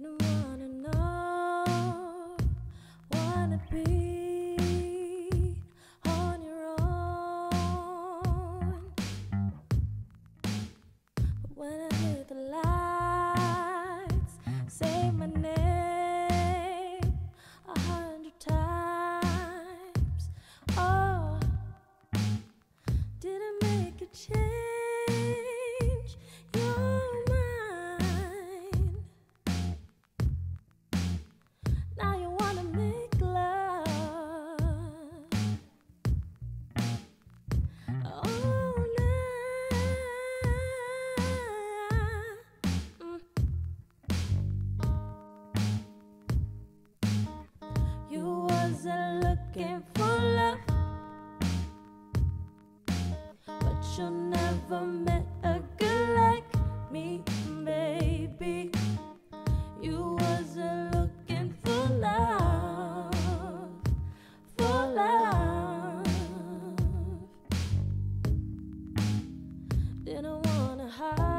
looking, wanna know, wanna be on your own. But when I hear the lights say my name a hundred times, oh, did I make a change? wasn't looking for love But you never met a girl like me, baby. You wasn't looking for love For love Didn't wanna hide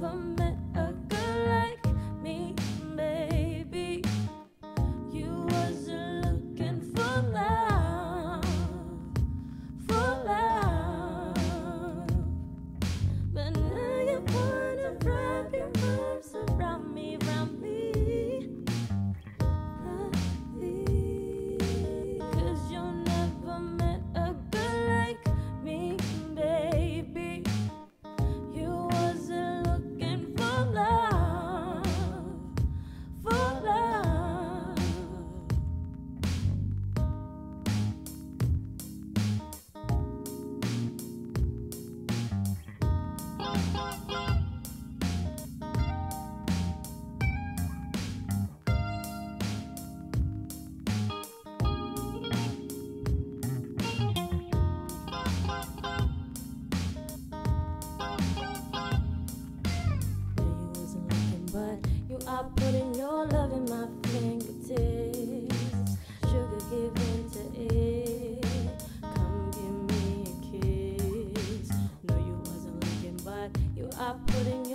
for me. are putting